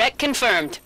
Wreck confirmed.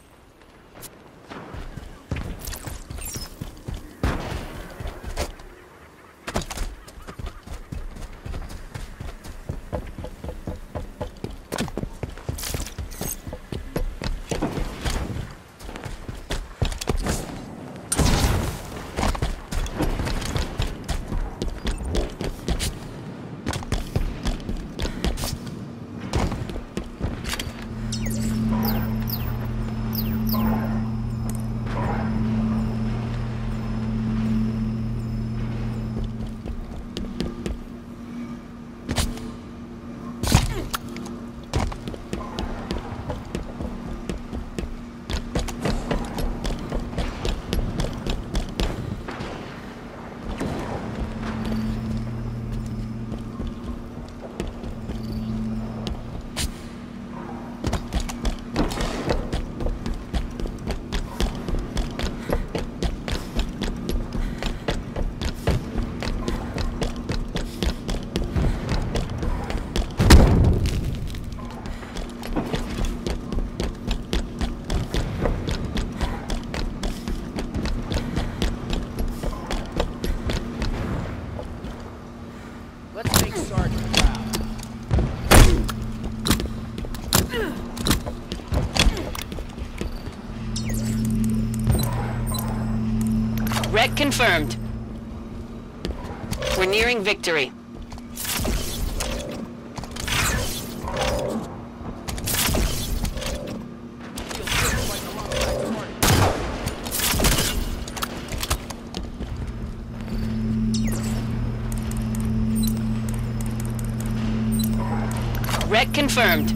Wreck confirmed. We're nearing victory. Wreck confirmed.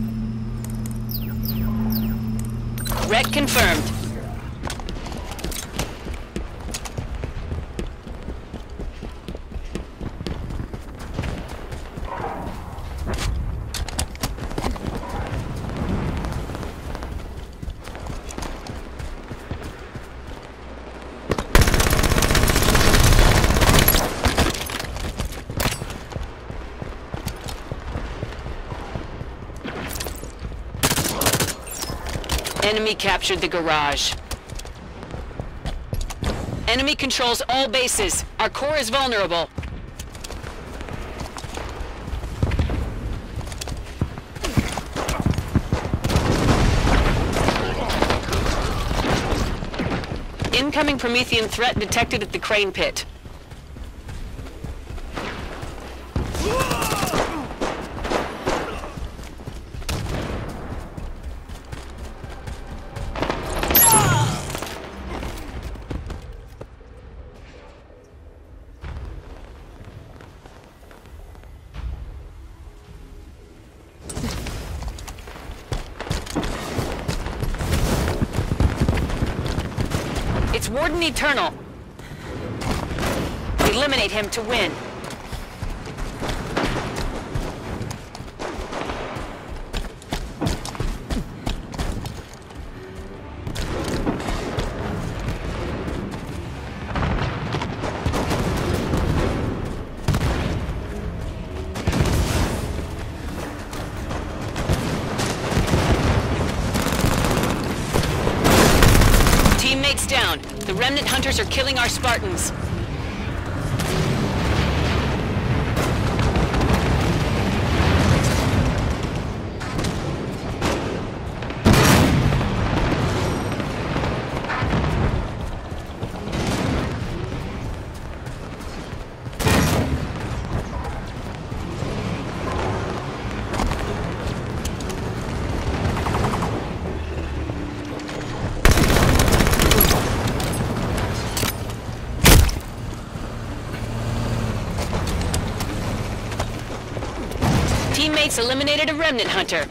Wreck confirmed. Enemy captured the garage. Enemy controls all bases. Our core is vulnerable. Incoming Promethean threat detected at the crane pit. Warden Eternal. Eliminate him to win. Remnant hunters are killing our Spartans. Teammates eliminated a remnant hunter.